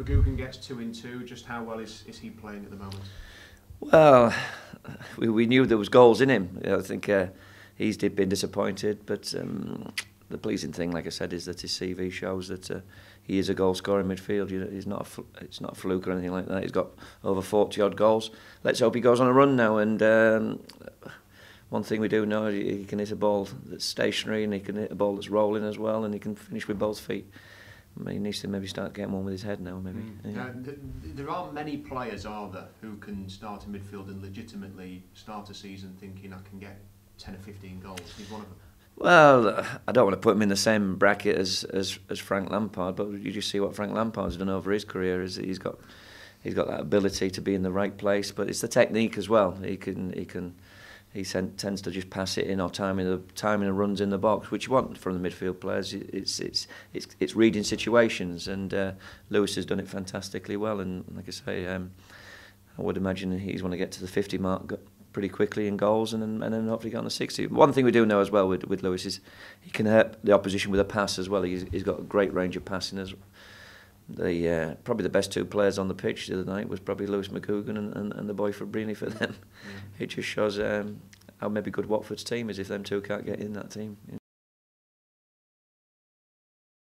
Magugan gets two in two. Just how well is, is he playing at the moment? Well, we, we knew there was goals in him. You know, I think uh, he's did been disappointed, but um, the pleasing thing, like I said, is that his CV shows that uh, he is a goal scorer in midfield. You know, he's not a it's not a fluke or anything like that. He's got over 40 odd goals. Let's hope he goes on a run now. And um, one thing we do know is he can hit a ball that's stationary and he can hit a ball that's rolling as well, and he can finish with both feet he needs to maybe start getting one with his head now. Maybe. Mm. Yeah. Now, th there aren't many players, are there, who can start in midfield and legitimately start a season thinking I can get 10 or 15 goals. He's one of them. Well, I don't want to put him in the same bracket as, as, as Frank Lampard, but you just see what Frank Lampard's done over his career. Is he's got he's got that ability to be in the right place, but it's the technique as well. He can he can he sent, tends to just pass it in or timing the timing the runs in the box, which you want from the midfield players. It's it's it's, it's reading situations, and uh, Lewis has done it fantastically well. And like I say, um, I would imagine he's want to get to the 50 mark pretty quickly in goals, and then, and then hopefully get on the 60. One thing we do know as well with with Lewis is he can help the opposition with a pass as well. He's, he's got a great range of passing as well the uh, probably the best two players on the pitch the other night was probably Lewis McCougan and, and, and the boy Fabrini for them. Yeah. It just shows um, how maybe good Watford's team is if them two can't get in that team. know?